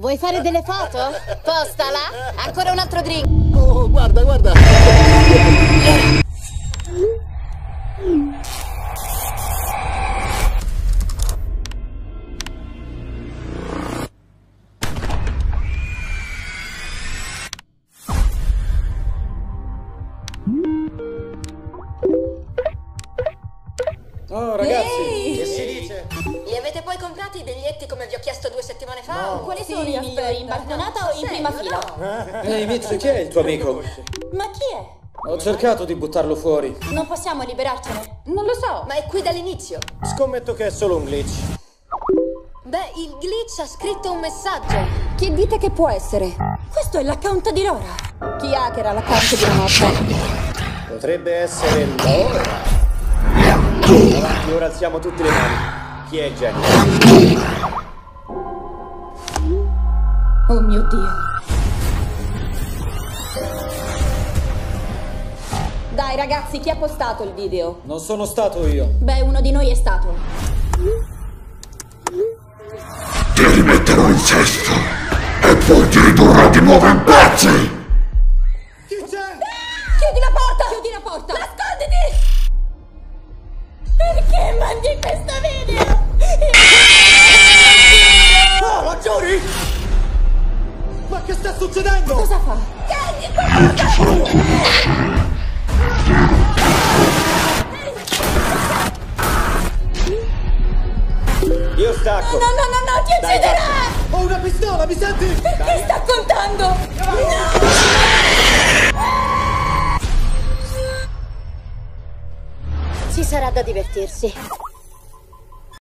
Vuoi fare delle foto? Postala. Ancora un altro drink. Oh, guarda, guarda. Oh, ragazzi, Che si dice? Li avete poi comprati i biglietti come vi ho chiesto due settimane fa? Quali sono i migliori, in balconata o in prima fila? ehi Mitch, chi è il tuo amico? Ma chi è? Ho cercato di buttarlo fuori. Non possiamo liberarcene. Non lo so, ma è qui dall'inizio. Scommetto che è solo un glitch. Beh, il glitch ha scritto un messaggio. Chi dite che può essere? Questo è l'account di Laura. Chi hackera l'account di notte? Potrebbe essere Laura. Avanti, ora alziamo tutte le mani. Chi è Jenny? Oh mio Dio. Dai ragazzi, chi ha postato il video? Non sono stato io. Beh, uno di noi è stato. Ti rimetterò in cesto e poi ti ridurrò di nuovo in pezzi! Sta succedendo? Cosa fa? Io ti farò conoscere! Io stacco. No, no, no, no, ti Dai, ucciderà! Ho una pistola, mi senti? Che sta contando? Ci sarà da divertirsi.